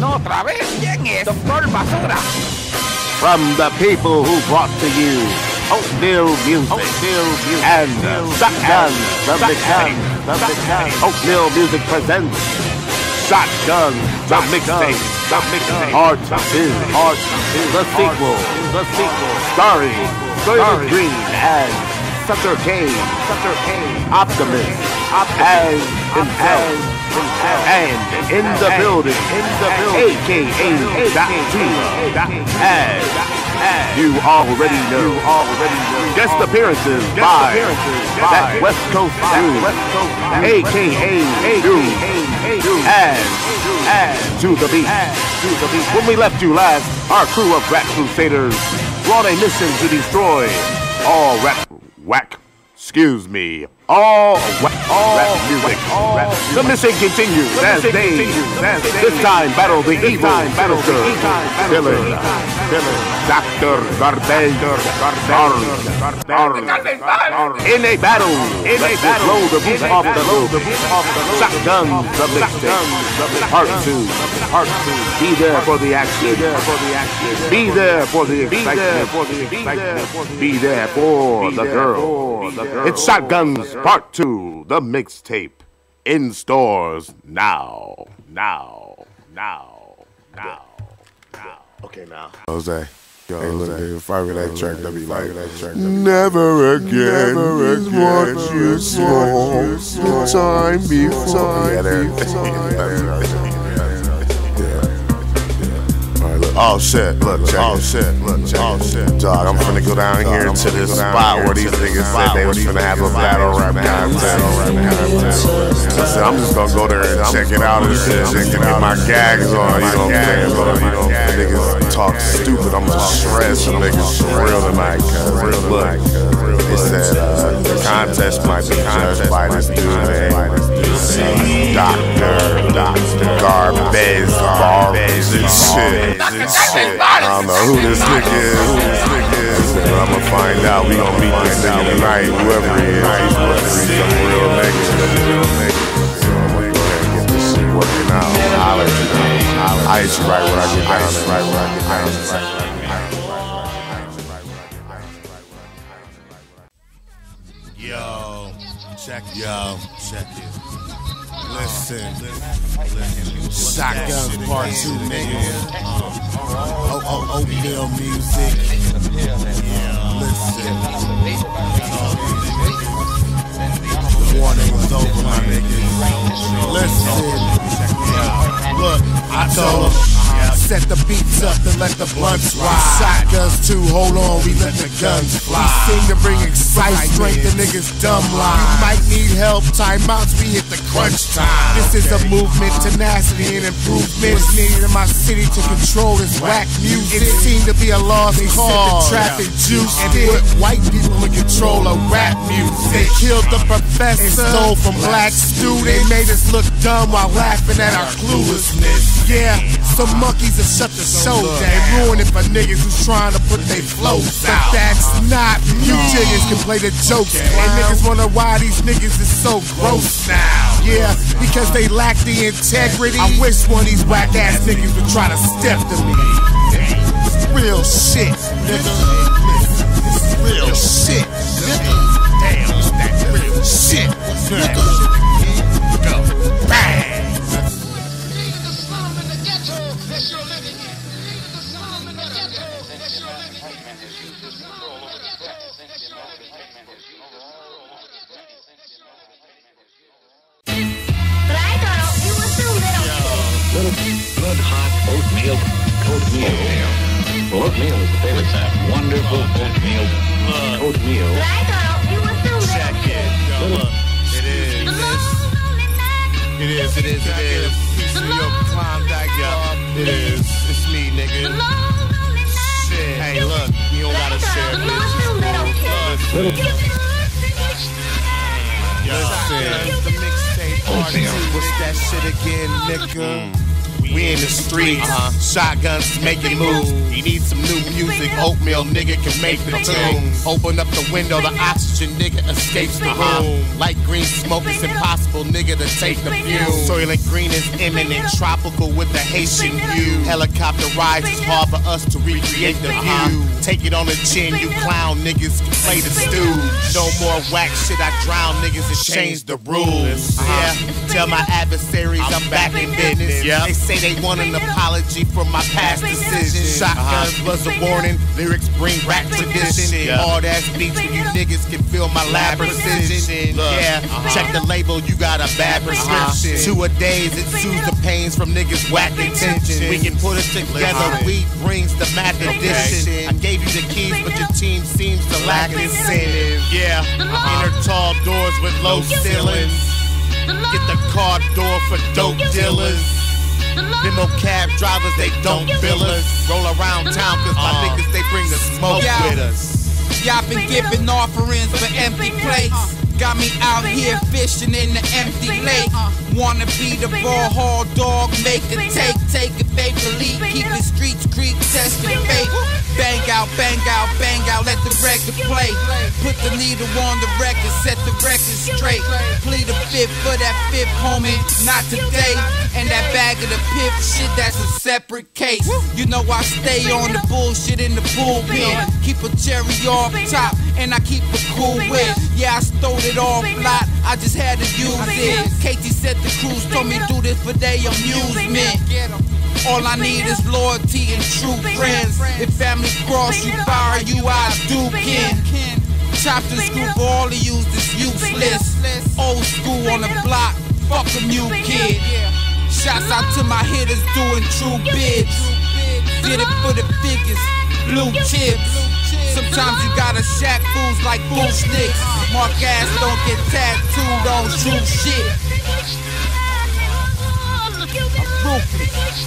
No otra vez. ¿Quién es? Doctor Basura. From the people who brought to you Oatmeal Music, Oatmeal Music. And Shotgun from the Gun, from the Gun. Oatmeal Music presents Shotgun, the mixtape, the mixtape, Art Two, Art Two, the sequel, the sequel, starring Soylent Green and Sutter Kaine, Sutter Kaine, Optimus, and Impel. And in the building, in the building, aka Dot Two, and you already know, you already know. Guest appearances by that West Coast dude, aka Dude, and and to the beat, to the beat. When we left you last, our crew of rap crusaders were on a mission to destroy all rap whack. Excuse me. All whack, all rap music. Rap music. The mission continues as they this time battle the evil minister, villain, villain, Doctor Garbage, in a battle, in a battle, blow the roof off the roof, shotgun, the mixtape, part two, part two. Be there for the action, be there for the action, be there for the excitement, be there for the girl. It's shotguns, part two, the mixtape, in stores now, now, now, now, now. Okay, now. Jose. Yo, hey, look, nigga, fire that track, that be like, that track, Never again never is what you saw. Time before. Yeah, there. Oh shit, look, check Oh shit, look, check Oh shit. Dog, I'm finna go down here to this spot where these niggas said they was finna have a battle rap contest. Listen, I'm just gonna go there and check it out and shit, get my gags on, you know what I'm saying? You know, niggas talk stupid, I'm gonna shred some niggas for real tonight, cuz look, it said uh, the contest might be judged by this dude named Doctor, Garbage, Bars and shit. I don't know who this nigga is. Who this nigga is. But I'ma find out. We gon' meet this nigga tonight. Whoever he is, he's supposed to be some real nigga. So I'ma go ahead and get this shit working out. I'll let you know. I'll hit you right when I get down there. Right when I get down there. Yo, check it. Yo, check it. Listen, Shotguns Part 2, nigga. Oh, oh, oh, oatmeal music. Listen. The warning was over, my niggas. Listen. Look, I told him. Set the beats up and let the blunts ride. Shotguns too, hold on, we let the guns fly. We seem to bring excitement, strength the niggas dumb line. You might need help, timeouts, we hit the crunch time. This is a movement, tenacity and improvement. What's needed in my city to control this whack music. It seemed to be a lost cause. The traffic juice and put white people in control of rap music. They killed the professor and stole from black students. They made us look dumb while laughing at our cluelessness. Yeah, some monkeys have shut the show down. Ruin it for niggas who's trying to put their flows out. But that's not you niggas can play the jokes. And niggas wonder why these niggas is so gross now. Yeah, because they lack the integrity. I wish one of these whack ass niggas would try to step to me. It's real shit, nigga. Real shit, nigga. Damn, it's that real shit, nigga. That shit again, nigga? Mm. We in the streets, Uh-huh. shotguns making moves. He needs some new music. Oatmeal nigga can make the tune. Open up the window, the oxygen nigga escapes the Uh-huh. room. Light green smoke, it's impossible nigga to take the fume. Soylent green is imminent, tropical with the Haitian hue. Helicopter rides is hard for us to recreate the view. Take it on the chin, you clown niggas can play the stew. No more whack shit, I drown niggas and change the rules. Yeah, tell my adversaries I'm back in business. They say they want an apology for my past decisions. Shotguns was a warning, lyrics bring rap tradition. Yeah. Hard ass beats where you niggas can feel my lab precision. Look, Yeah, uh-huh. check the label, you got a bad prescription. Two a days, it soothes the pains from niggas whack intentions. We can put it together, weed brings the math edition. I gave you the keys, but your team seems to lack incentive. Yeah, inner tall doors with low ceilings. Get the car door for dope dealers. Limo cab drivers, they don't bill us. Roll around town, cause my Uh. niggas, they bring the smoke Yeah. with us. Y'all been giving offerings for empty plates. Got me out here fishing in the empty lake. Wanna be the raw hall dog, make a take, take it faithfully. Keep the streets creep, test your faith. Bang out, bang out, bang out, let the record play. Put the needle on the record, set the record straight. Plead the fifth for that fifth, homie, not today. And that bag of the pip shit, that's a separate case. You know I stay on the bullshit in the bullpen. Keep a cherry off top, and I keep a cool wit. Yeah, I stole it off lot, I just had to use it. Katie said the crews told me do this for their amusement. All I need is loyalty and true friends. If family cross you, fire you, I do kin. Chop the screw for all of you that's useless. Old school on the block, fuck a new kid. Shouts out to my hitters doing true bids. Did it for the figures, blue chips. Sometimes you gotta shack fools like bull sticks. Mark ass don't get tattooed on true shit. I'm ruthless.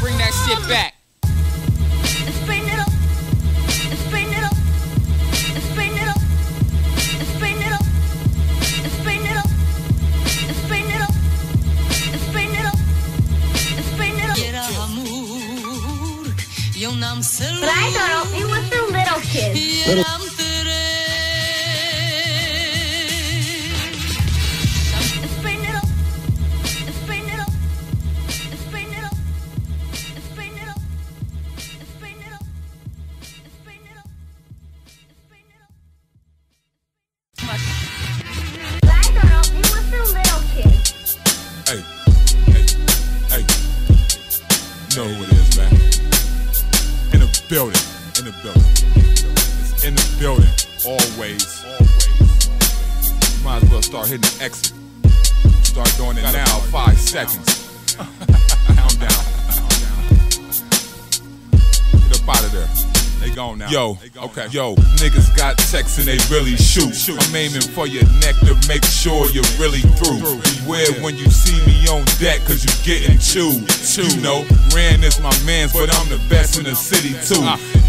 Bring that shit back. But I thought it was the little kids. Yo, okay. Yo, niggas got texts and they really shoot. I'm aiming for your neck to make sure you're really through. Beware when you see me on deck, cause you getting chewed. You know, Ran is my mans, but I'm the best in the city too.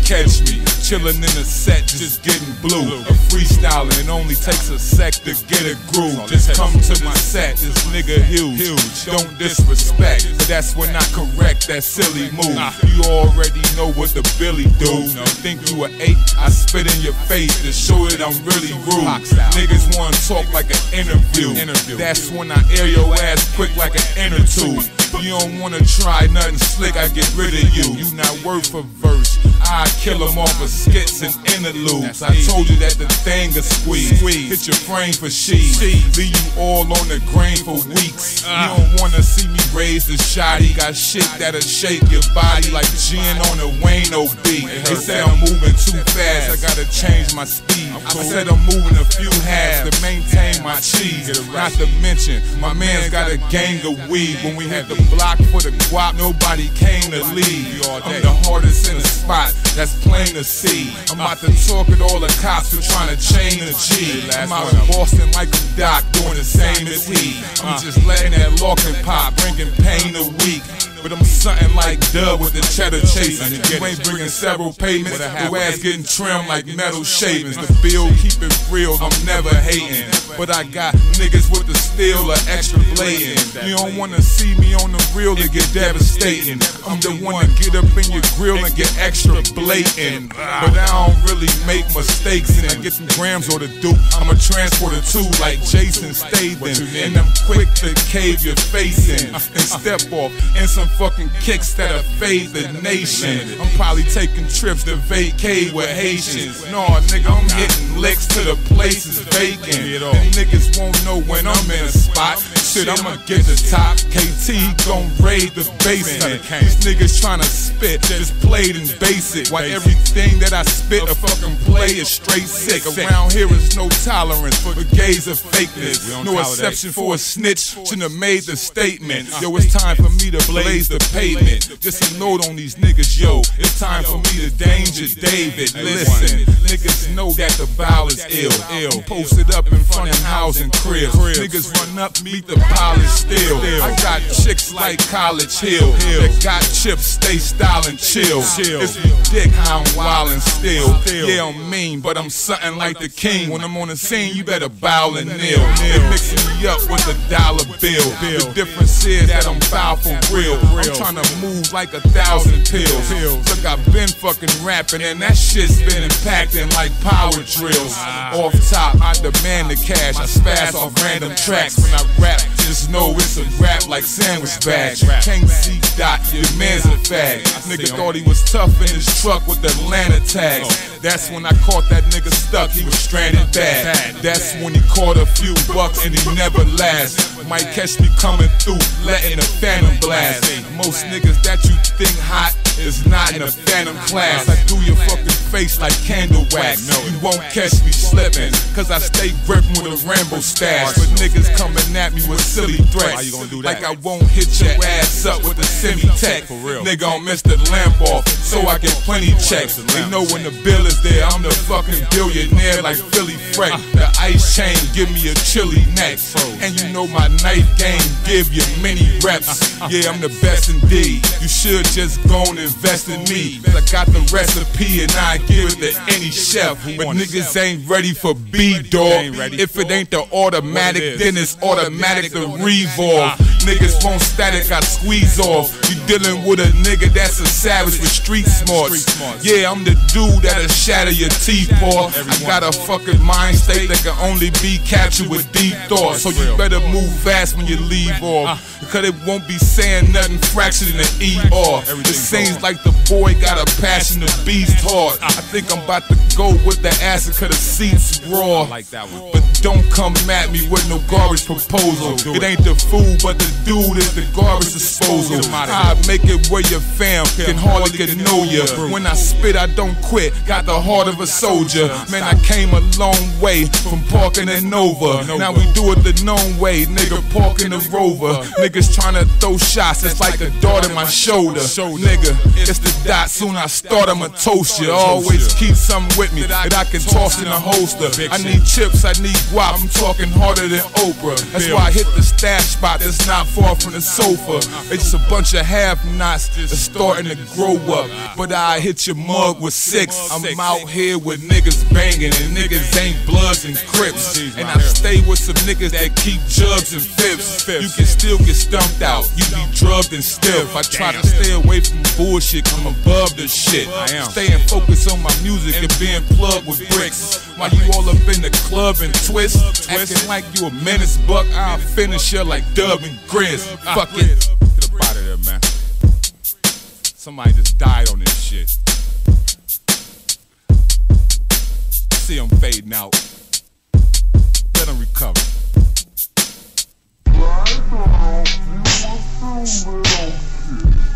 Catch me, chillin' in a set, just getting blue. A freestyling, it only takes a sec to get a groove. Just come to my set, this nigga huge. Don't disrespect, but that's when I correct that silly move. You already know what the Billy do. Think you a eight? I spit in your face to show that I'm really rude. Niggas wanna talk like an interview. That's when I air your ass quick like an inner tube. You don't wanna try nothing slick, I get rid of you. You not worth a verse. I kill them off with skits and interludes. I told you that the thing is squeeze. Hit your frame for sheaves. Leave you all on the grain for weeks. You don't wanna see me raise the shotty. Got shit that'll shake your body like gin on a Wayno beat. They say I'm moving too fast. I gotta change my speed. I said I'm moving a few halves to maintain my cheese. Not to mention, my man's got a gang of weed. When we hit the block for the guap, nobody came to lead. I'm the hardest in the spot, that's plain to see. I'm about to talk at all the cops who trying to chain the G. I'm out in Boston like a doc, doing the same as he. I'm just letting that lock and pop, bringing pain to weak. but I'm something like Dub with the cheddar chasing. You ain't bringing several payments, your ass getting trimmed like metal shavings. The bill keep it real, I'm never hating. But I got niggas with the steel or extra blading. You don't wanna see me on the real to get devastating. I'm the one to get up in your grill and get extra blatant. But I don't really make mistakes and I get some grams or the dupe. I'm a transporter too, like Jason Statham. And I'm quick to cave your face in and step off and some fucking kicks that'll fade the nation. I'm probably taking trips to vacay with Haitians. No, nigga, I'm hitting licks to the places vacant. And niggas won't know when I'm in a spot. Shit, I'ma get the top. KT gon' raid the basement. These niggas tryna spit, just played and basic. Why everything that I spit a fucking play is straight sick. Around here is no tolerance for the gays of fakeness. No exception for a snitch. Shouldn't have made the statement. Yo, it's time for me to blaze the pavement. Just a note on these niggas, yo. It's time for me to danger David. Listen, niggas know that the bow is ill. Ill. Posted up in front of house and crib. Niggas run up, meet the polished steel. I got chicks like College Hill. That got chips, stay stylin' chill. You dick I'm wildin' still. Yeah, I'm mean, but I'm something like the king. When I'm on the scene, you better bow and kneel. They mixing me up with a dollar bill. The difference is that I'm foul for real. I'm trying to move like a thousand pills. pills. Look, I've been fucking rapping, and that shit's been impacting like power drills. Off top, I demand the cash. I spaz off random tracks when I rap. Just know it's a rap like sandwich bags. Can't see dot, your man's a fag. Nigga thought he was tough in his truck with Atlanta tags. That's when I caught that nigga stuck, he was stranded bad. That's when he caught a few bucks and he never lasts. Might catch me coming through, letting a phantom blast. Most niggas that you think hot is not in a phantom class. I do your fucking face like candle wax. You won't catch me slipping, cause I stay gripping with a Rambo stash. But niggas coming at me with silly threats. Like I won't hit your ass up with a semi tech. Nigga, I'll miss the lamp off, so I get plenty checks. They know when the bill is there, I'm the fucking billionaire like Philly Freck. The ice chain give me a chilly neck. And you know my knife game give you many reps. Yeah, I'm the best indeed. You should just go and invest in me. Cause I got the recipe and I give it to any chef. But niggas ain't ready for B dog. If it ain't the automatic, then it's automatic to revolve. Niggas won't static, I squeeze off. You dealing with a nigga that's a savage with street smarts. Yeah, I'm the dude that'll shatter your teeth, paw. I got a fucking mind state that can only be captured with deep thoughts. So you better move fast when you leave off. Cause it won't be saying nothing fractured in the ER. It seems like the boy got a passion to beast hard. I think I'm about to go with the acid cause the seats raw. But don't come at me with no garbage proposal. It ain't the food, but the dude is the garbage disposal. I make it where your fam can hardly get to know ya. When I spit, I don't quit. Got the heart of a soldier. Man, I came a long way from parking and Nova. Now we do it the known way, nigga. Parking the Rover. Niggas trying to throw shots. It's like a dart in my shoulder. Nigga, it's the dot. Soon I start, I'ma toast ya. Always keep something with me that I can toss in a holster. I need chips, I need guap. I'm talking harder than Oprah. That's why I hit the stash spot that's not far from the sofa. It's just a bunch of half knots that's starting to grow up. But I hit your mug with six. I'm out here with niggas banging, and niggas ain't bloods and crips. And I stay with some niggas that keep jugs and fifths. You can still get stumped out. You be drugged and stiff. I try to stay away from bullshit. I'm above the shit. I am staying focused on my music and being plugged with bricks. While you all up in the club and twist, acting like you a menace, buck. I'll finish you like Dub and Grizz. Ah, Fuck it. Get up out of there, man. Somebody just died on this shit. See him fading out. Let him recover. It was through little kids.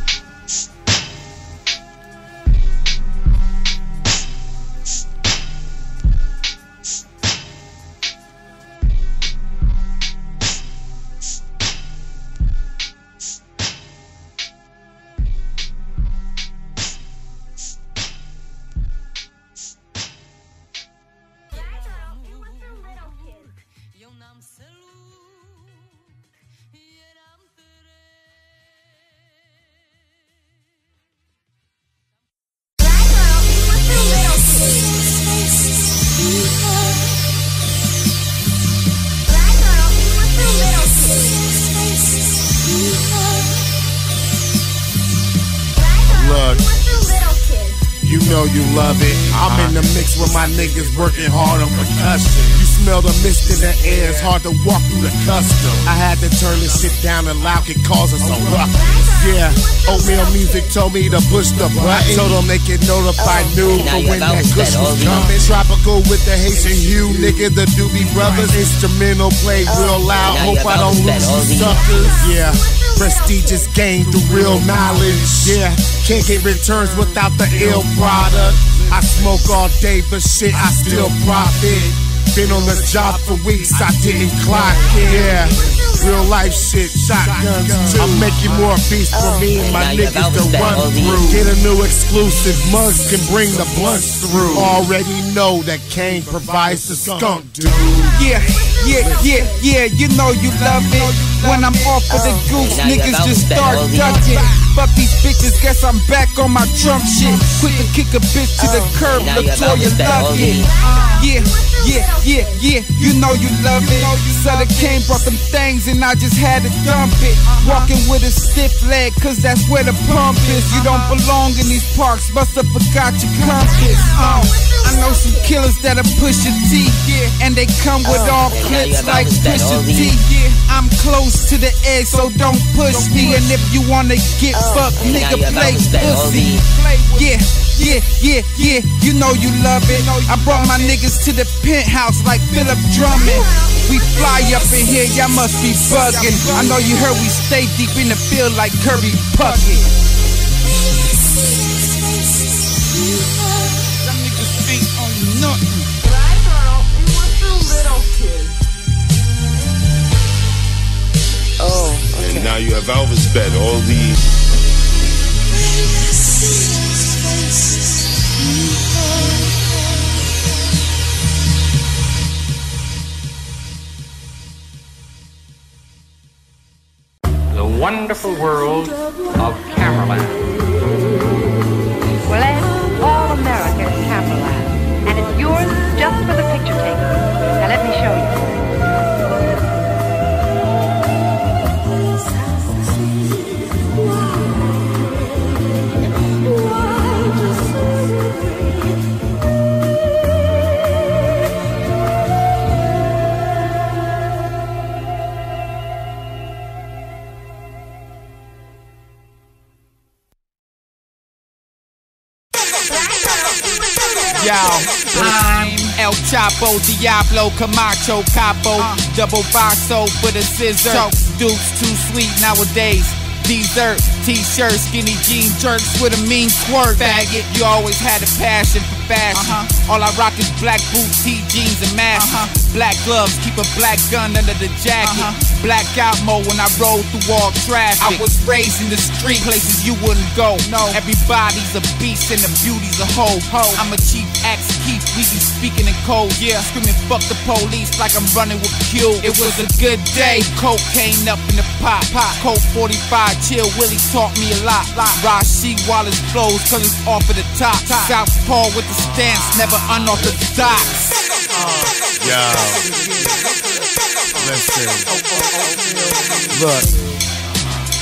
Know you love it. I'm in the mix with my niggas working hard on percussion. You smell the mist in the air, it's hard to walk through the custom. I had to turn this shit down and loud, it causes a ruckus. Yeah, oatmeal music told me to push the button. Told them they can notify new Now for when that kush was coming. Tropical with the Haitian hue, nigga, the Doobie Brothers. Instrumental play real loud, hope I don't lose you suckers. Yeah, prestigious gain through real knowledge. Yeah, can't get returns without the ill product. I smoke all day, but shit, I still profit. Been on the job for weeks, I didn't clock it. Yeah, real life shit, shotguns too. I'm making more beats for me and my Now you have niggas to run through. Get a new exclusive, mugs can bring the blunts through. Already know that Kaine provides the skunk, dude. Yeah, yeah, yeah, yeah, you know you love it. When I'm off of the goose, niggas just start ducking. Fuck these bitches, guess I'm back on my Trump shit. Quick to kick a bitch to the curb, Latoya love it. Yeah, yeah, yeah, yeah, you know you love it. Sutter Kaine, brought them things, and I just had to dump it. Walking with a stiff leg, cause that's where the pump is. You don't belong in these parks, must have forgot your compass. Oh, I know some killers that'll push your T, and they come with all now you clips like always said all Pusha T. these- Yeah, I'm close to the edge, so don't push me. And if you wanna get oh. fucked, nigga, play all pussy. Yeah, yeah, yeah, yeah, you know you love it. I brought my niggas to the penthouse like Philip Drummond. We fly up in here, y'all must be bugging. I know you heard we stay deep in the field like Kirby Puckett. Elvis bet all these. The wonderful world of Camerland. Diablo, Camacho, Capo, uh. double boxo for the scissor. Dukes too sweet nowadays. Dessert, t-shirt, skinny jean jerks with a mean quirk. Faggot, you always had a passion for fashion. Uh-huh. All I rock is black boots, T jeans, and masks. Uh-huh. Black gloves, keep a black gun under the jacket. Uh-huh. Black out mode when I roll through all traffic. I was raised in the street, places you wouldn't go. No, everybody's a beast and the beauty's a hoe. Ho, I'm a chief axe keep. We be speaking in code, yeah. Screaming fuck the police like I'm running with Q. It was a good day. Cocaine up in the pot. pot. Coke 45, chill. Willie taught me a lot. lot. Rasheed Wallace flows cause it's off of the top. Southpaw with the stance, never unorthodox. Yo. Listen. Look.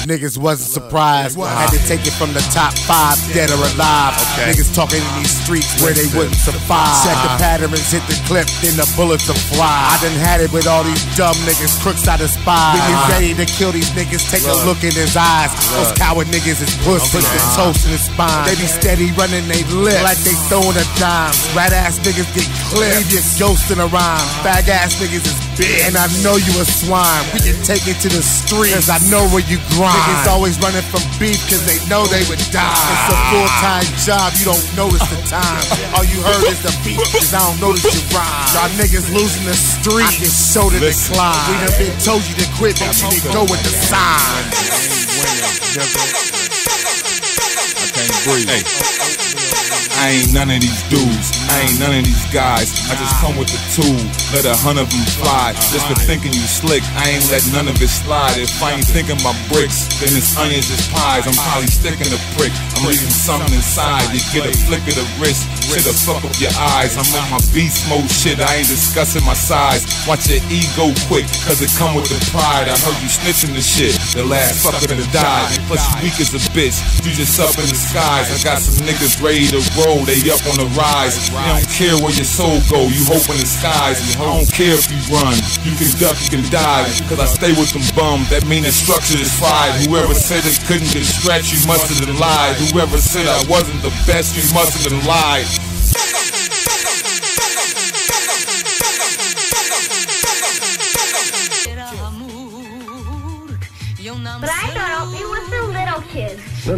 Niggas wasn't surprised. I had to take it from the top five, dead or alive. Niggas talking in these streets where they wouldn't survive. Check the uh-huh. patterns, hit the clip, then the bullets will fly. I done had it with all these dumb niggas, crooks out of spies. Uh-huh. When you ready to kill these niggas, take a look in his eyes. Those coward niggas is pussy, the toast in his spine. They be steady running they lip like they throwing a dime. Rat ass niggas get clipped, leave your ghost in a rhyme. Bag ass niggas is big, and I know you a swine. We can take it to the streets. cause I know where you grind. Niggas always running from beef, cause they know they would die. It's a full time job, you don't notice the time. All you heard is the beat, cause I don't notice your rhyme. Y'all niggas losing the street, I can show the decline. We done been told you to quit, but you didn't go with the sign. I can't breathe. Hey. I ain't none of these dudes. I ain't none of these guys. I just come with the tool. Let a hundred of them fly. Just for thinking you slick. I ain't let none of it slide. If I ain't thinking my bricks, then it's onions, it's pies. I'm probably sticking a prick. I'm leaving something inside. You get a flick of the wrist. Shit'll fuck up your eyes. I'm on my beast mode shit. I ain't discussing my size. Watch your ego quick, cause it come with the pride. I heard you snitching the shit. The last fucker that died. Plus you weak as a bitch. You just up in the skies. I got some niggas ready to roll, they up on the rise. They don't care where your soul go, you hope in the skies. I don't care if you run, you can duck, you can die. Cause I stay with them bums, that mean the structure is fried. Whoever said it couldn't get stretched, you must have been lied. Whoever said I wasn't the best, you must have been lied. But I thought it was the little kids. Yo,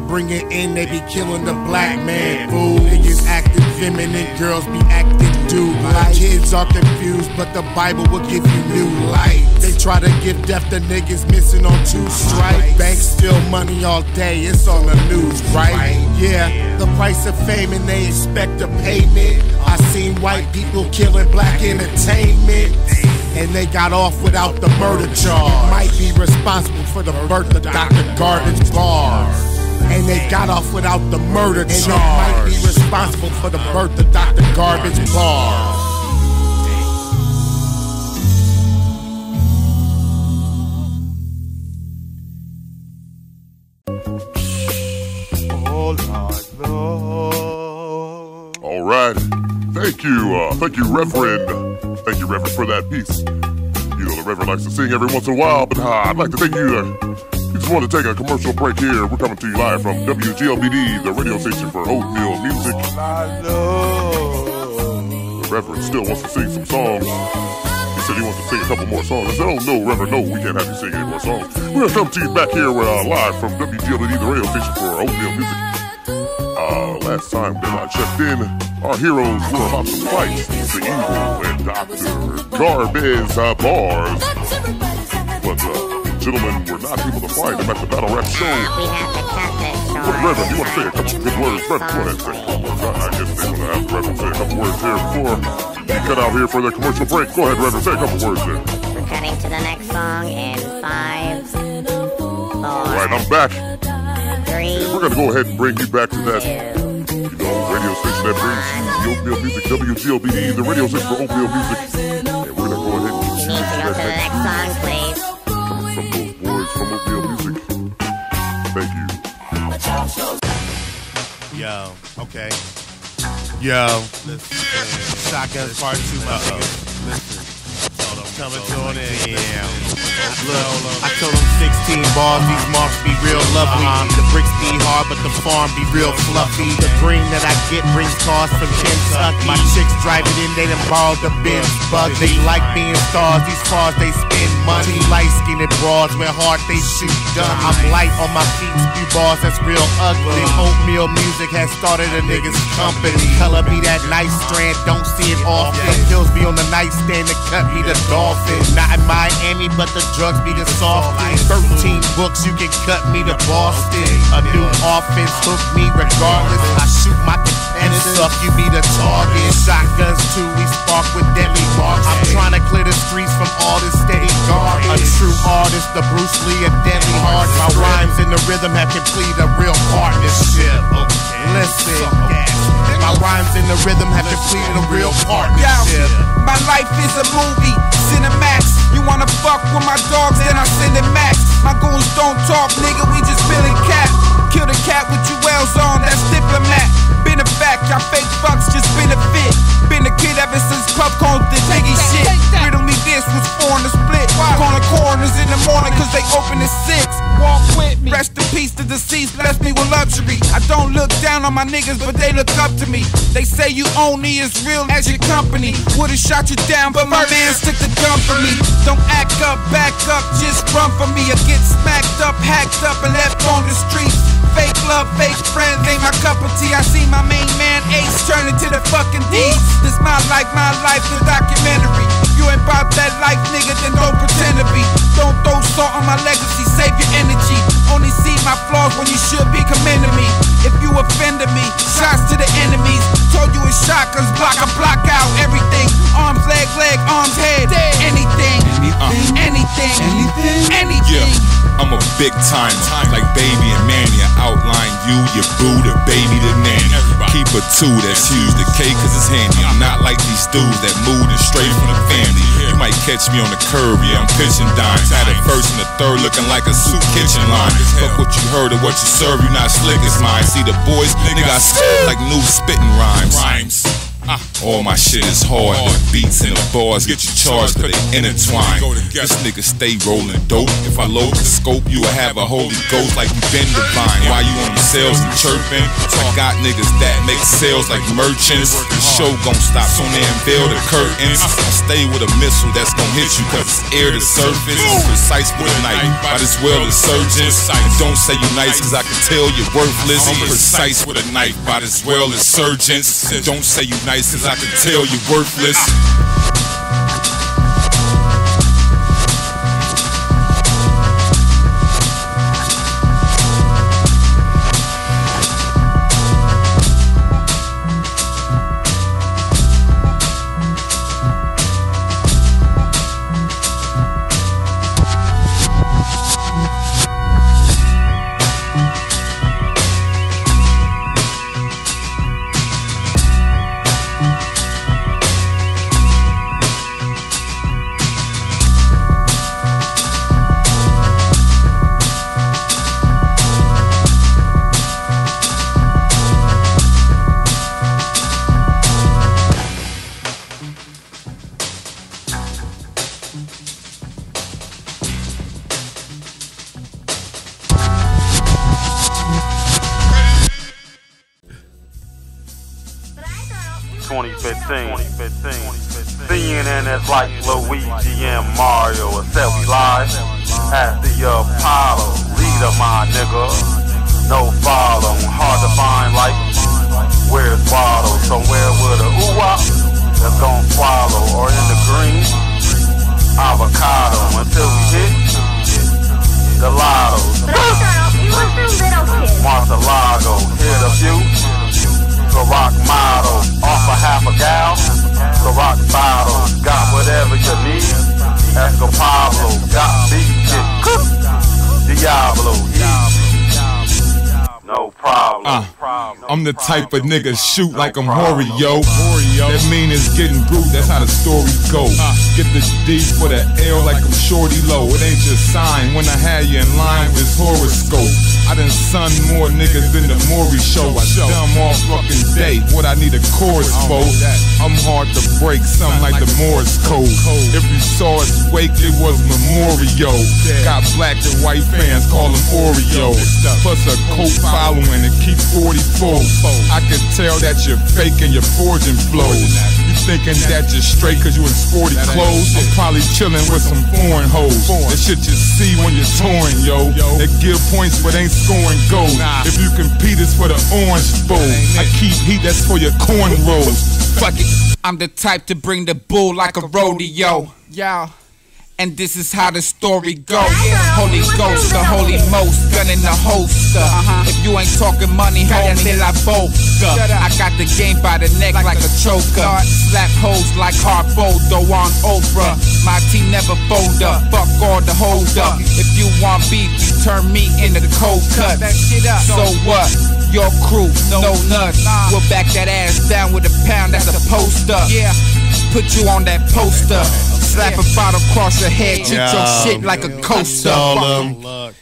to? Bring it in. They be killing the black man. Fool. Niggas acting feminine. Girls be acting dude like. Kids are confused, but the Bible will give you new light. They try to give death to niggas missing on two strikes. Banks steal money all day, it's on the news, right? Yeah, the price of fame and they expect a payment. I seen white people killing black entertainment. And they got off without the murder charge. Might be responsible for the birth of Dr. Garbage Bars. And they got off without the murder charge. And they might be responsible for the birth of Dr. Garbage Bars. All right. Thank you. Uh, thank you, Reverend. Thank you, Reverend, for that piece. You know, the Reverend likes to sing every once in a while, but uh, I'd like to thank you. Uh, we just want to take a commercial break here. We're coming to you live from WGLBD, the radio station for Oatmeal Music. The Reverend still wants to sing some songs. He said he wants to sing a couple more songs. I said, oh, no, Reverend, no, we can't have you sing any more songs. We're going to come to you back here uh, live from WGLBD, the radio station for Oatmeal Music. Uh, last time that I checked in, our heroes were about to fight the evil and Dr. Garbage uh, Bars. But, uh, gentlemen were not able to fight them at the Battle Rap Show. We have to cut this short. Reverend, you want to say a couple good words? Reverend, go ahead say a couple words. I, guess they want to have Reverend say a couple words here before we cut out here for the commercial break. Go ahead, Reverend, say a couple words there. We're cutting to the next song in five, four, All right, I'm back. three, We're going to go ahead and bring you back to that you know, radio station that brings you the oatmeal music, WGLBD, the radio station for oatmeal music. And we're gonna go ahead and to go to the next song, please. coming from from music. Thank you. Yo, okay. Yo, listen. Shotguns part two, my niggas. Listen. Coming to an end. Look, I told them 16 bars, these marks be real lovely. Uh-huh. The bricks be hard, but the farm be real fluffy. Uh-huh. The green that I get brings cars from Kentucky. My chicks drive it in, they done borrowed the Benz bug. They like being stars, these cars they spend money. Light skinned broads, where hard they shoot dumb. I'm light on my feet, spew bars that's real ugly. Uh-huh. Oatmeal music has started a nigga's company. Color be that nice strand, don't see it often. Pills be on the nightstand, the cut me the dolphin. Not in Miami, but the drugs be the soft. 13 books, you can cut me to Boston. A new offense, hook me regardless. I shoot my and suck, you be the target. Shotguns too, we spark with deadly marks. I'm trying to clear the streets from all this steady garbage. A true artist, the Bruce Lee of deadly heart. My rhymes in the rhythm have completed a real partnership. Listen, my rhymes in the rhythm have completed a real partnership. My life is a movie, Cinemax. Wanna fuck with my dogs, then I send it max. My goons don't talk, nigga, we just spilling cap. Kill the cat with jewels on, that's diplomat. Fact, y'all fake fucks just benefit. Been a kid ever since Puff Combs did Biggie shit. Riddle me this was four in the split. Calling corners in the morning cause they open at six. Walk with me. Rest in peace to the deceased, bless me with luxury. I don't look down on my niggas, but they look up to me. They say you only as real as your company. Would've shot you down, but my man took the gun for me. Don't act up, back up, just run for me. Or get smacked up, hacked up, and left on the streets. Fake love, fake friends ain't my cup of tea. I see my main man Ace turn into the fucking D. This my life, my life, the documentary. You ain't about that life, nigga, then don't pretend to be. Don't throw salt on my legacy, save your energy. Only see my flaws when you should be commending me. If you offended me, shots to the enemies. Told you it's shotguns, block, I block out everything. Arms, leg, leg, arms, head, anything. Uh, anything, anything, anything. Yeah, I'm a big timer, like Baby and Manny. I outline you, your boo, the baby, the nanny. Keep a two that's huge, the K cause it's handy. I'm not like these dudes that move and straight from the family. You might catch me on the curb, yeah, I'm pitching dimes. Had a first and a third looking like a soup kitchen line. Fuck what you heard or what you serve, you not slick as mine. See the boys, nigga, I spit like new spitting rhymes. All my shit is hard. The beats and the bars get you charged, but they intertwine. This nigga stay rolling dope. If I load the scope, you will have a holy ghost like you been divine. Why you on your sales and chirping? I got niggas that make sales like merchants. The show gon' stop, so they unveil the curtains. I stay with a missile that's gon' hit you, cause it's air to surface. Precise with a knife, might as well as surgeons. And don't say you nice, cause I can tell you're worthless. I'm precise with a knife, might as well as surgeons. And don't say you nice, cause I can tell you're worthless. The type of nigga shoot like I'm Horeo. That mean it's getting brute, that's how the story go. Get the D for the L like I'm shorty low. It ain't your sign when I had you in line with horoscope. I done sun more niggas than the Maury show. I dumb all fucking day. What I need a chorus for? I'm hard to break, something like the Morse code. If you saw us wake, it was Memorial. Got black and white fans, call them Oreo. Plus a cult following and keep 44. I can tell that you're faking your forging flows. You thinking that you're straight cause you in sporty clothes? I'm probably chilling with some foreign hoes. That shit you see when you're touring, yo. They give points but ain't scoring goals. If you compete, it's for the orange bowl. I keep heat, that's for your cornrows. Fuck it. I'm the type to bring the bull like a rodeo. Y'all. And this is how the story goes. Holy Ghost, the holy most, gun in the holster. If you ain't talking money, homie, la boca. I got the game by the neck like a choker. Slap hoes like Harpo, though on Oprah. My team never fold up, fuck all the hold up. If you want beef, you turn me into the cold cut. So what? Your crew, no nuts. We'll back that ass down with a pound, that's a poster. Yeah, put you on that poster. Slap a bottle across your head, treat your shit like a coaster.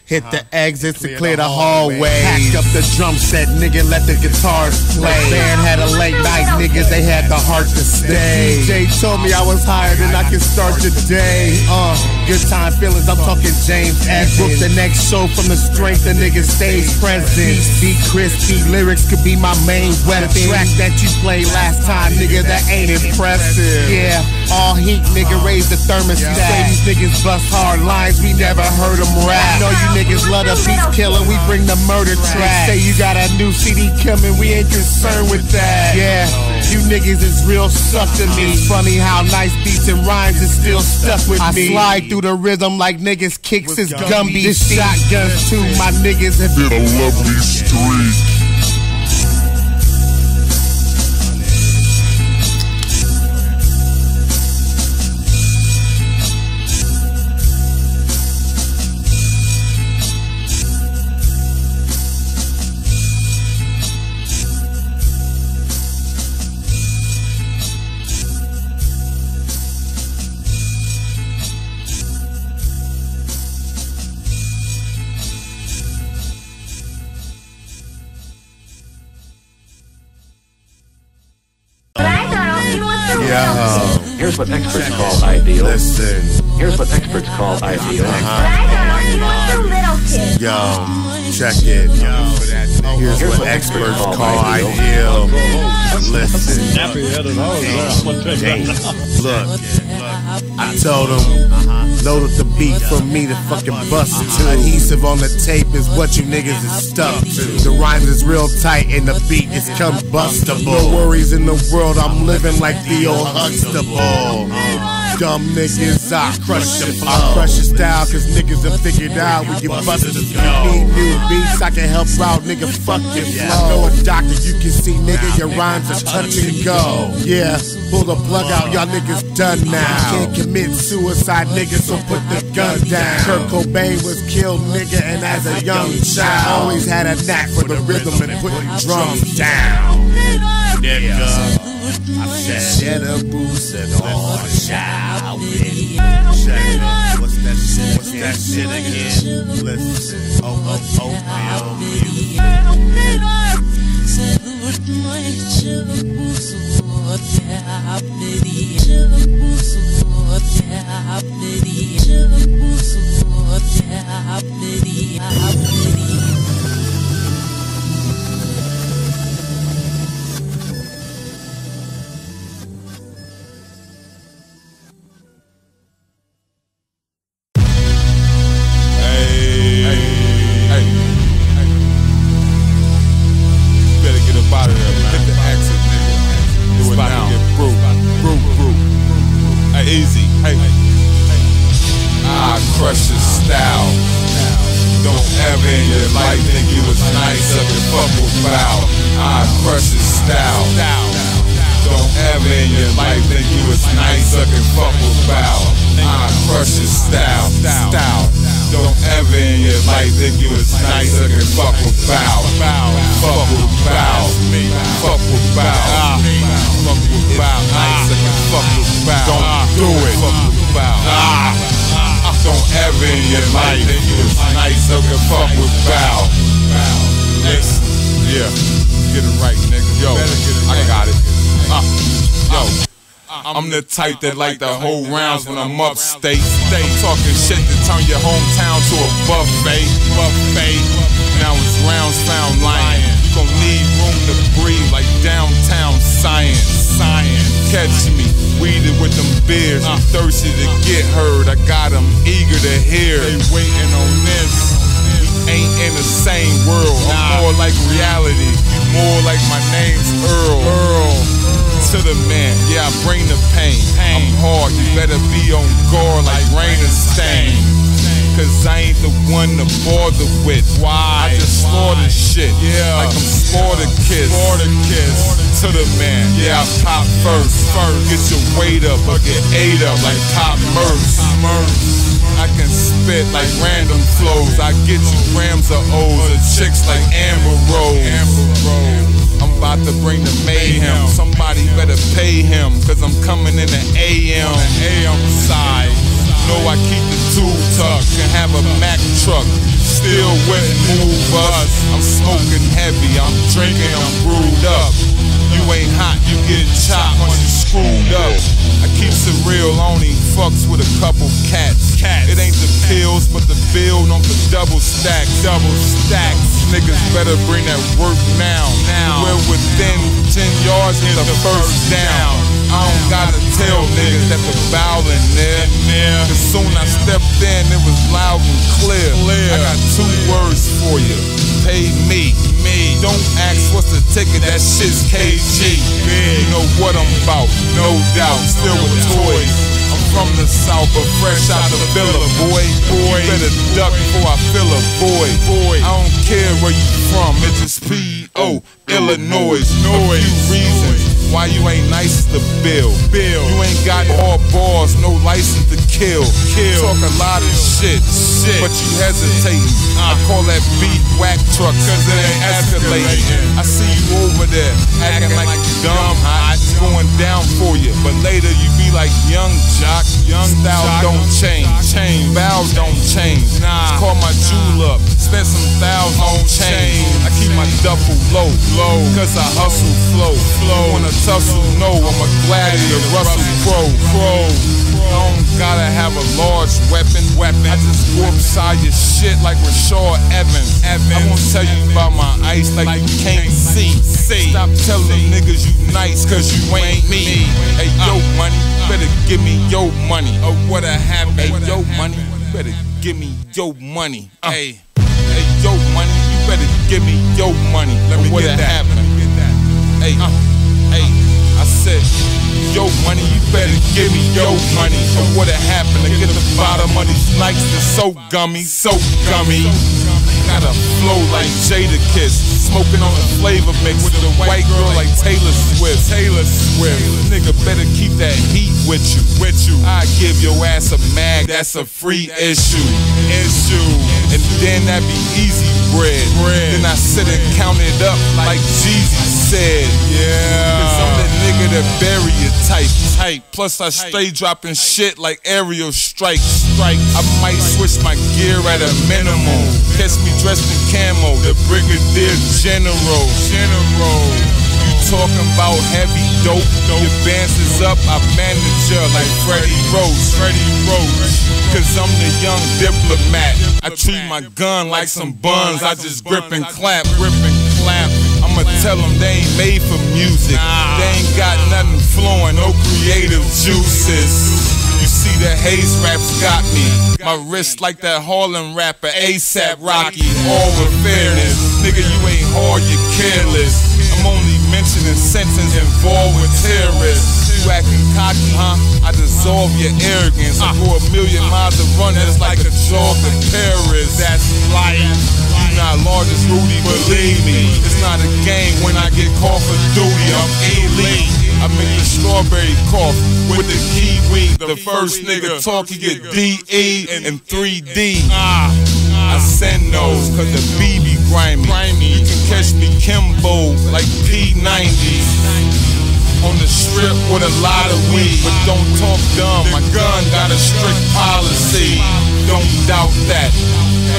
Hit the exits to clear the hallway. Pack up the drum set, nigga, let the guitars play. Band had a late night, niggas, they had the heart to stay. DJ told me I was hired and I can start today. Uh, good time feelings, I'm talking James Evans. Book the next show from the strength of niggas stage presence. Be crispy, lyrics could be my main weapon. The track that you played last time, nigga, that ain't impressive. Yeah, all heat, nigga, raise the thermostat. Say these niggas bust hard lines, we never heard them rap. Know you niggas love the beats killer, we bring the murder track. Say you got a new CD coming, we ain't concerned with that. Yeah, you niggas is real suck to me. It's funny how nice beats and rhymes is still stuck with me. I slide through the rhythm like niggas kicks is Gumby. This shotguns too, my niggas have been a lovely streak. Here's what experts call ideal. Listen. Here's what experts call ideal. Yo, check it. Here's what experts call ideal. Listen. Look, I told him, uh-huh. Load up the beat for me to fucking bust it to. Adhesive on the tape is what you niggas is stuck to. The rhymes is real tight and the beat is combustible. No worries in the world, I'm living like the Theo Huxtable. Dumb niggas, I crush your flow. I crush your style, cause niggas have figured out we can bust it. You need new beats, I can help out, nigga, fuck your flow. I Know a doctor, you can see, nigga, your rhymes are touch and go. Yeah, pull the plug out, y'all niggas done now. Can't commit suicide, nigga, so put the gun down. Kurt Cobain was killed, nigga, and as a young child, always had a knack for the rhythm and putting drums down. Nigga. I said, Shed a boost and all the shout. What's that shit? What's that shit again? Listen. Oh, oh, oh, Hey, foul. I crush your style. Don't ever in your life think you was nice and fuck with foul. I crush your style. Style. Don't ever in your life think you was nice and fuck with foul. Fuck with foul. Fuck with foul. Fuck with foul. Nice and fuck with foul. Don't do it. Fuck with foul. Don't ever in your life think you was nice up and fuck with foul. Listen, yeah, get it right, nigga. Yo, I got it. Uh, yo. I'm the type that like the whole rounds when I'm upstate. I'm talking shit to turn your hometown to a buffet. Buffet. Now it's rounds found lying. You gon' need room to breathe like downtown science. Science. Catch me, weeded with them beers. I'm thirsty to get heard. I got them eager to hear. They waiting on this. Ain't in the same world. I'm more like reality. More like my name's Earl. Earl. to the man. Yeah, I bring the pain. I'm hard, you better be on guard like rain and stain. Cause I ain't the one to bother with. Why? I just slaughter shit. Yeah. Like I'm Spartacus. Spartacus. To the man. Yeah, I pop first. First. Get your weight up or get ate up like pop merce. I can spit like random flows. I get you grams of O's or chicks like Amber Rose. I'm about to bring the mayhem. Somebody better pay him, cause I'm coming in the AM. AM side. Know I keep the tool tucked and have a Mack truck. Still wet move us. I'm smoking heavy, I'm drinking, I'm brewed up. You ain't hot, you get chopped once you screwed up. I keeps it real, only fucks with a couple cats. It ain't the pills, but the bill on the double stack. Double stacks. Niggas better bring that work now. Now we're within 10 yards of the first down. I don't gotta tell niggas that the bowling there. Cause soon I stepped in, it was loud and clear. I got two words for you. Pay me. Me. Don't ask what's the ticket, that shit's KG. You know what I'm about, no doubt. Still with toys. I'm from the south, but fresh out the villa, boy. Boy, you better duck before I fill a void. Boy, I don't care where you from, it's just P.O. Illinois. No reasons why you ain't nice the bill. Bill, you ain't got all balls, no license to kill. Kill, talk a lot of shit, shit, but you hesitating. Uh-huh. I call that beat whack truck, cause it ain't escalating. I see you over there, acting like you dumb hot. It's going down for you, but later you be like Yung Joc. Young style don't change, change, vows don't change. Nah, call my jewel up, spend some thousands on change. I keep my duffel low, low, cause I hustle flow, flow. Wanna tussle, no, I'm a gladiator, Russell Crowe, Crowe. I don't gotta have a large weapon, weapon. I just go upside your shit like Rashad Evans. Evans. I won't tell you about my ice like, you can't see. see. Stop telling them niggas you nice cause you ain't me. Hey, yo, uh. money, better give me your money. Or what a happened. Hey, yo, money, better give me your money. Uh. Hey, hey, yo, money, you better give me your money. Let me get that. Happened. Hey, uh. hey, I said, yo money, you better give me your money. Or what happened to get the bottom of these likes that's so gummy, so gummy. Got a flow like Jada Kiss, smoking on a flavor mix with a white girl like Taylor Swift. Taylor Swift, nigga better keep that heat with you. With you, I give your ass a mag, that's a free issue. Issue, and then that be easy bread. bread. Then I sit and count it up like Jeezy said. Yeah, cause I'm the nigga that bury your type. Type. Plus I stay dropping shit like aerial strikes. Strike. I might switch my gear at a minimum. Catch me dressed in camo, the Brigadier General. General. Talking about heavy dope? Your bands is up, I manage her like Freddie Roach. Freddie Roach. Cause I'm the young diplomat. I treat my gun like some buns. I just grip and clap, grip and clap. I'ma tell them they ain't made for music. They ain't got nothing flowing, no creative juices. You see the haze raps got me. My wrist like that Harlem rapper ASAP Rocky. All with fairness. Nigga, you ain't hard, you careless. Mentioning sentences involved with terrorists. You acting cocky, huh? I dissolve your arrogance. I go a million miles to run this like a jog to Paris. That's life. You not large as Rudy, believe me. It's not a game when I get called for duty. I'm elite. I make the strawberry cough with the kiwi. The first nigga talk, he get DE and 3D. I send those cause the BB grimy. You can catch me Kimbo like P90 on the strip with a lot of weed. But don't talk dumb, my gun got a strict policy. Don't doubt that.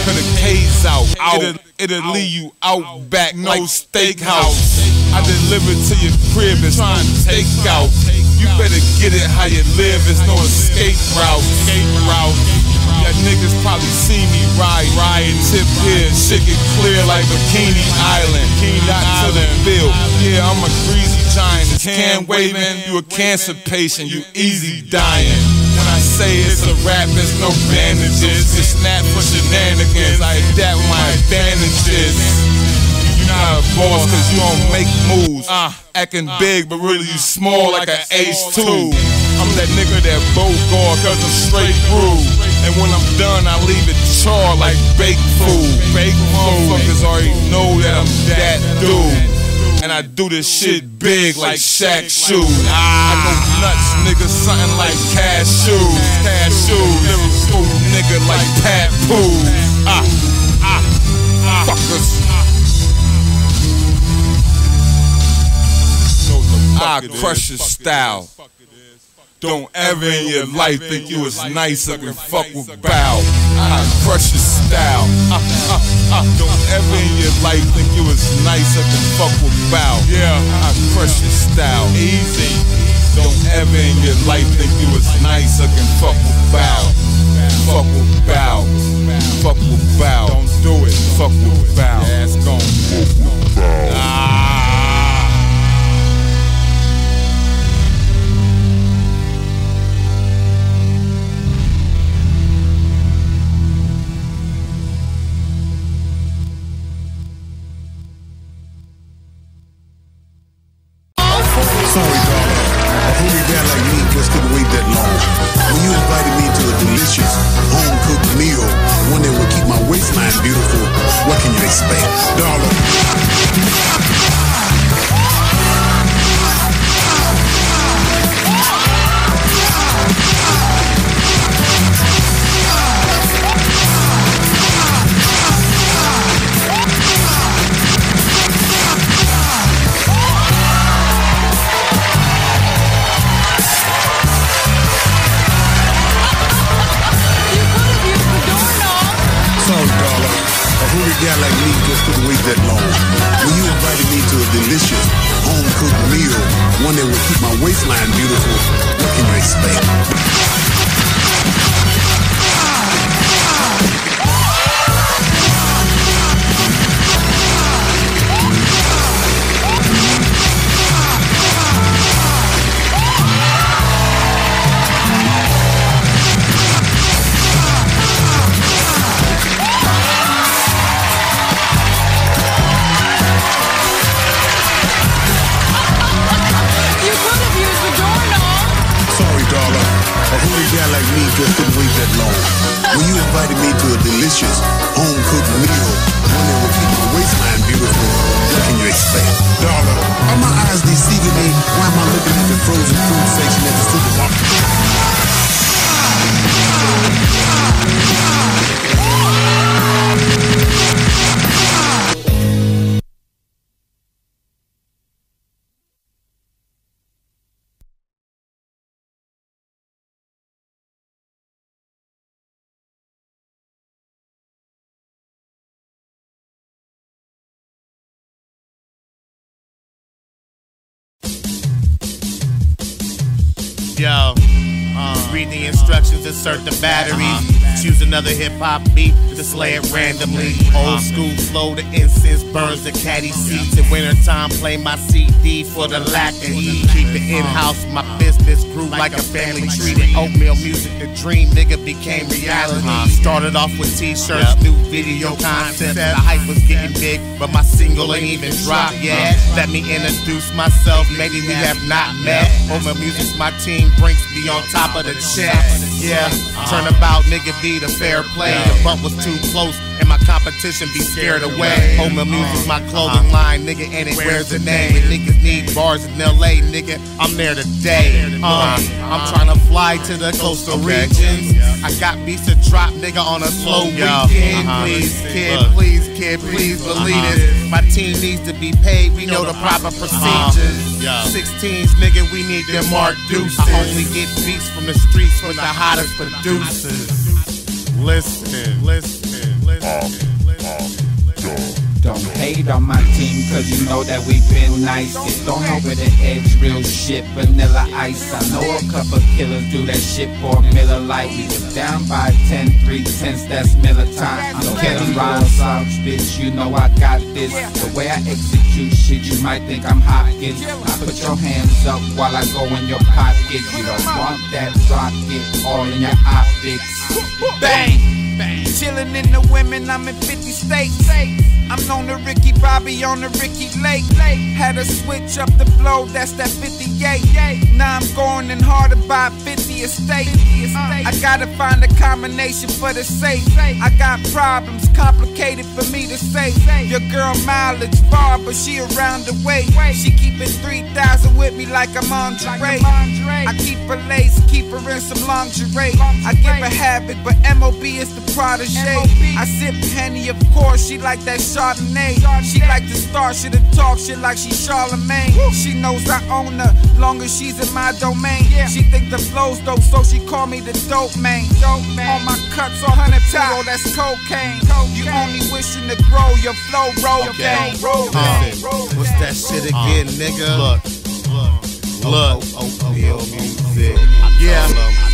Put a case out, it'll, it'll leave you out back like steakhouse. I deliver to your crib, it's trying to take out. You better get it how you live, it's no escape route. Escape route. Yeah, niggas probably see me ride, riding tip here, shit get clear like Bikini Island. Got to the bill, yeah, I'm a greasy giant. Can waving, you a cancer patient, you easy dying. When I say it's a rap, there's no bandages. It's snap for shenanigans, I adapt my advantages. A boss cause you don't make moves. Uh, acting big, but really you small like an ace too. I'm that nigga that both guard cause I'm straight through. And when I'm done, I leave it charred like baked food. Baked motherfuckers already know that I'm that dude. And I do this shit big like Shaq shoes. I go nuts, nigga, something like cashews. Cashews, lyrical nigga like Pat Pooh. Ah, ah, ah. Fuckers. I crush your style. Don't ever in your life think you was nice up and fuck with bow. I crush your style. Don't ever in your life think you was nice up and fuck with bow. Yeah, I crush your style. Easy. Don't ever in your life think you was nice up and fuck with bow. Fuck with bow. Fuck with bow. Don't do it. Fuck with bow. Ass gone. Ah. Uh, read the instructions, insert the batteries. Uh-huh. Choose another hip hop beat to slay it randomly. Old uh-huh. school flow, the incense burns the caddy seats. In wintertime, play my CD for the lack of heat. Keep it uh-huh. in house, my business grew like a family treated. Oatmeal music, the dream nigga became reality. Started off with t shirts, new video concepts. The hype was getting big, but my single ain't even dropped yet. Let me introduce myself, maybe we have not met. Oatmeal music's my team, brings me on top of the check. Yeah, turnabout nigga be the fair play. The bump was too close, and my competition be scared away. Oatmeal uh-huh. music's my uh-huh. clothing line, nigga, and it wears a name. And niggas need bars in LA, nigga. I'm there today. Uh, I'm uh-huh. trying to fly to the coastal regions. I got beats to drop, nigga, on a slow weekend. Please, kid, please, kid, please believe this. My team needs to be paid. We know the proper procedures. 16s, nigga, we need them Mark Deuces. I only get beats from the streets with the hottest producers. Listen, listen, Don't hate on my team, cause you know that we've been nice. It don't over the edge, real shit, vanilla ice. I know a couple killers do that shit for a Miller Lite. We was down by 10, 3 tenths, that's Miller time. I'm Ross out, bitch, you know I got this. The way I execute shit, you might think I'm Hopkins. I put your hands up while I go in your pocket. You don't want that rocket all in your optics. Bang! Chillin' in the women, I'm in 50 states. I'm known to Ricky Bobby on the Ricki Lake. Had to switch up the flow, that's that 58. Now I'm going in hard to buy 50 estate. I gotta find a combination for the safe. I got problems, complicated for me to say. Your girl mileage far, but she around the way. She keepin' 3,000 with me like I'm Andre. I keep her lace, keep her in some lingerie. I give her habit, but MOB is the protege. I sip Henny, of course, she like that Chardonnay. She like to start shit and talk shit like she Charlemagne. She knows I own her, long as she's in my domain. She think the flow's dope, so she call me the dope man. Dope man. All my cuts are hundred taro, that's cocaine. You only wishing to grow your flow, roll Okay. game. Roll Uh, game. What's that shit again, nigga? Look, look, real music. Yeah,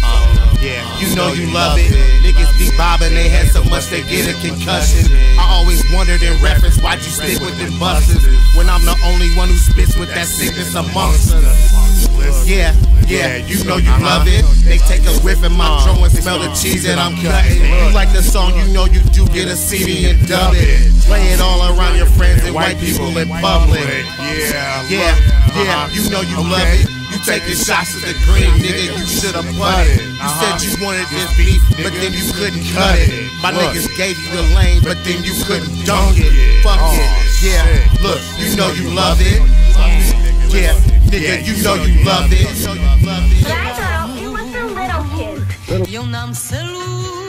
uh, yeah, you know you love it. Niggas be bobbing they head so much they get a concussion. I always wondered in reference why'd you stick with them busters when I'm the only one who spits with that sickness amongst us. Yeah, yeah, you know you love it. They take a whiff in my uh, drum and smell the cheese that I'm cutting. You like the song, you know you do get a CD and dub it. Play it all around your friends and white people in public. Yeah, Yeah, yeah, you know you uh-huh. love it. You taking shots at the green, nigga, you should've putted. You uh-huh. said you wanted this uh-huh. beef, but then you couldn't cut it. My niggas gave you the lane, but then you couldn't dunk it. Fuck it, oh, yeah. Look, you know you love it. Yeah, nigga, you know you love it. But I thought it was the little kids. Eu não salu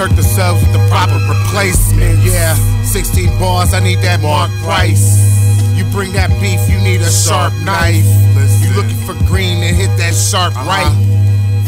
Insert the subs with the proper replacement. Yeah, 16 bars, I need that Mark Price. You bring that beef, you need a sharp knife. You looking for green and hit that sharp uh-huh. right.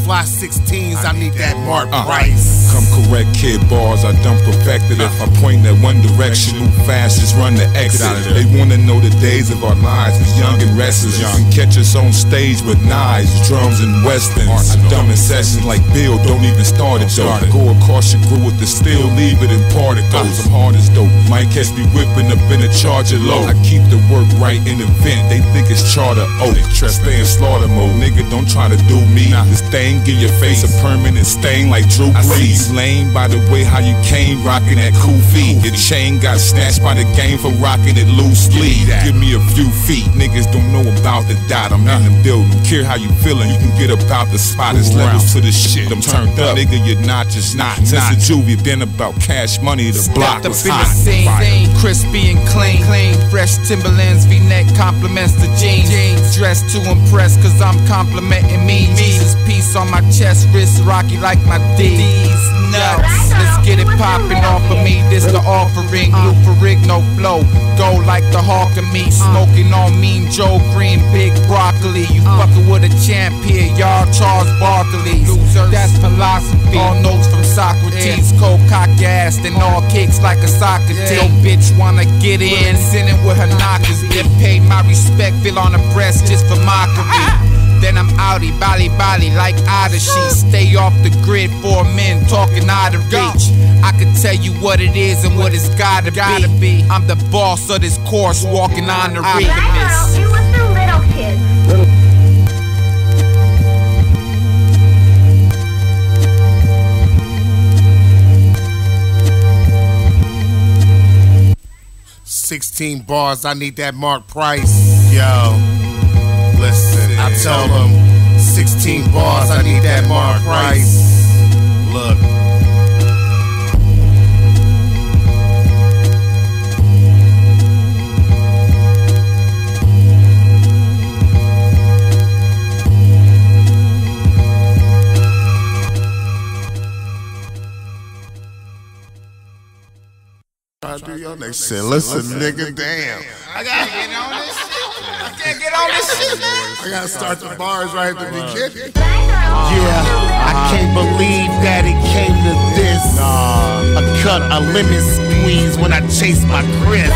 Fly 16s, I need that Mark Uh, Price. Come correct, kid bars. I done perfected. If I point that one direction, move fast, just run the exit. They wanna know the days of our lives. Was young and restless. You can catch us on stage with knives, drums, and westerns. I dumb in sessions like Bill. Don't even start it though. Go across your crew with the steel, leave it in particles. I'm hard as dope. Might catch me whipping up in a charger low. I keep the work right in the vent. They think it's charter oak. Stay in slaughter mode, nigga. Don't try to do me. This thing give your face a permanent stain like Drew Brees. Lame by the way how you came rocking that cool feet. Your chain got snatched by the game for rocking it loosely. Give me a few feet. Niggas don't know about the dot. I'm in the building. Care how you feeling. You can get about the spot. It's levels to the shit. I'm turned up. Nigga, you're not just not. Since the juvie been about cash money. The block Stepped up was in the hot. scene, Fire. crispy and clean, clean. Fresh Timberlands, V-neck compliments the jeans. Dressed to impress, cause I'm complimenting me. me. Jesus piece on my chest, wrist rocky like my D's. Nuts. Let's get it poppin' off of me. This the offering. Blue no flow. Go like the hawk of me. Smoking on mean Joe Greene, big broccoli. You uh. fucking with a champ here, y'all. Charles Barkley. That's philosophy. All notes from Socrates. Cold cock ass, then all kicks like a soccer team. Bitch wanna get in, sinning with her knockers. Get paid my respect, feel on the breast just for mockery. Ah. Then I'm outie, bally bally like Odyssey. Stay off the grid for men talking out of reach. I could tell you what it is and what it's gotta, gotta be. I'm the boss of this course, walking on the But I rhythm. thought you were little kid. Sixteen bars, I need that Mark Price. Yo, listen, I tell them 16 bars, I need that Mark Price. Look. Try to do your next shit. Listen, nigga, damn. I gotta get on this shit. I can't get on this shit, man. I gotta start the bars right at the beginning. Yeah, I can't believe that it came to this. A cut, a lemon squeeze when I chase my Chris.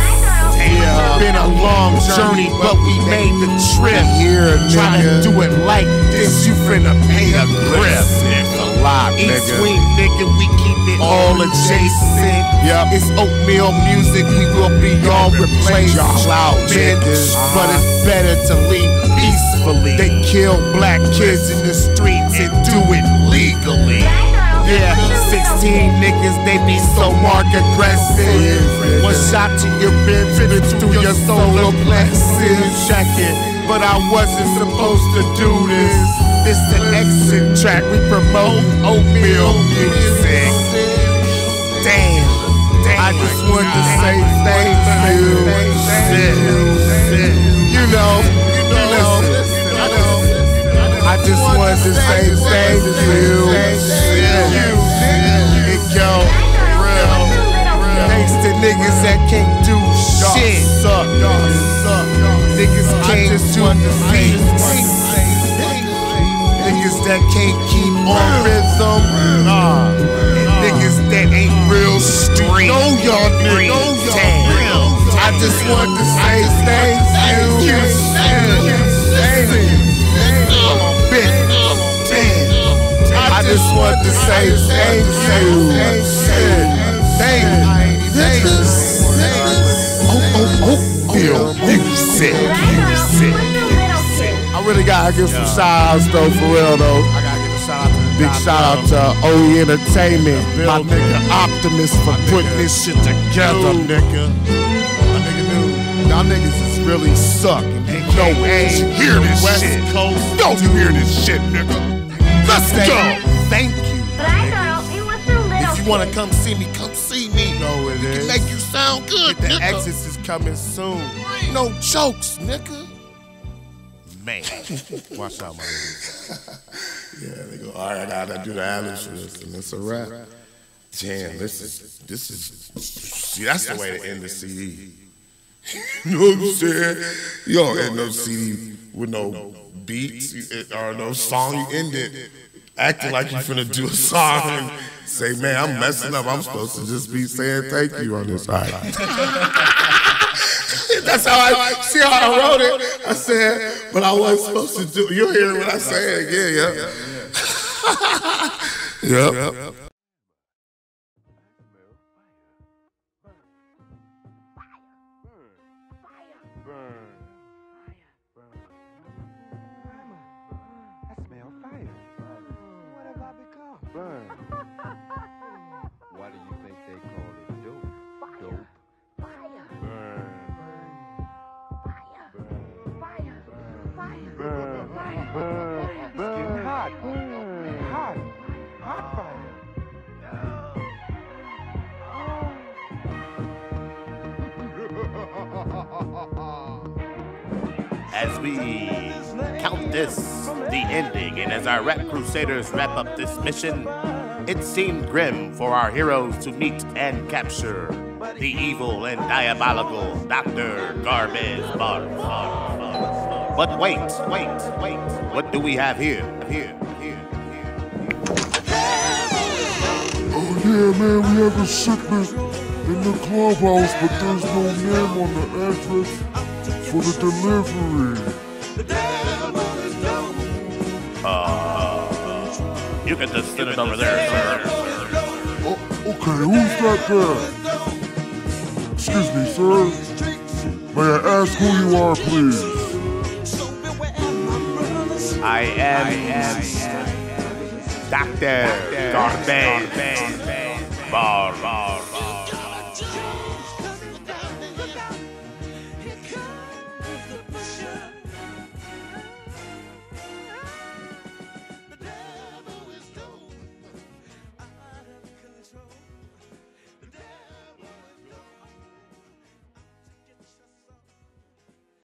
Yeah, been a long journey, but we made the trip. Here, Try to do it like this, you finna pay a grip. Block, East nigga. Wing, nigga, we keep it all adjacent. Yep. It's oatmeal music, we will be all replaced. Clout, Men, niggas. but it's uh-huh. better to leave peacefully. They kill black kids in the streets and do it legally. Yeah, 16 niggas, they be so mark aggressive. One shot to your ribs, ribs through your solar plexus. Check it, but I wasn't supposed to do this. This is the exit track, we promote oatmeal music. Damn, I just wanted to say thank you. You know, you know, I just wanted to say thank you. It go real. Thanks to niggas that can't do shit. Suck, suck. Niggas can't do beats. Niggas that can't keep on rhythm. Nah. Niggas that ain't real street. Know y'all niggas. I just wanted to say thank you. Thank you. Thank you. Bitch. Damn. I just want to say thank you. Thank you. Thank you. Oh, oh, oh, oh. Feel music, music. I really gotta give some shout outs though, for real though. I gotta give a shout out to Big shout out to OE Entertainment, my nigga Optimus for putting this shit together, nigga. My nigga knew. Y'all niggas is really sucking. No, you hear this West shit. Coast. Don't you hear this shit, nigga? Let's go. Thank you. But I thought it was a little If you wanna come see me, come see me. know it We is. can make you sound good, The nigga. exit is coming soon. No jokes, nigga. Man. Watch out, my nigga. Yeah, they go, all right, I gotta do the ad for this, and it's a wrap. Damn, this is, this is, see, that's the way to end the CD. you know what I'm saying? You don't end no CD with no beats or no song. You end it acting like you're finna do a song and say, man, I'm messing up. I'm supposed to just be saying thank you on this. All right. That's how I see how I wrote it. I said, but I wasn't supposed to do. You'll hear what I say again. Yeah, yep. yep. I As we count this the ending, and as our rap crusaders wrap up this mission, it seemed grim for our heroes to meet and capture the evil and diabolical Dr. Garbage Barb. But wait, wait, wait. What do we have here? Here, here. Oh yeah, man, we have a shipment in the clubhouse, but there's no name on the address for the delivery. Uh, you can just send it over there, sir. Oh, okay, who's that there? Excuse me, sir. May I ask who you are, please? I am, I am Dr. Garbage Bar.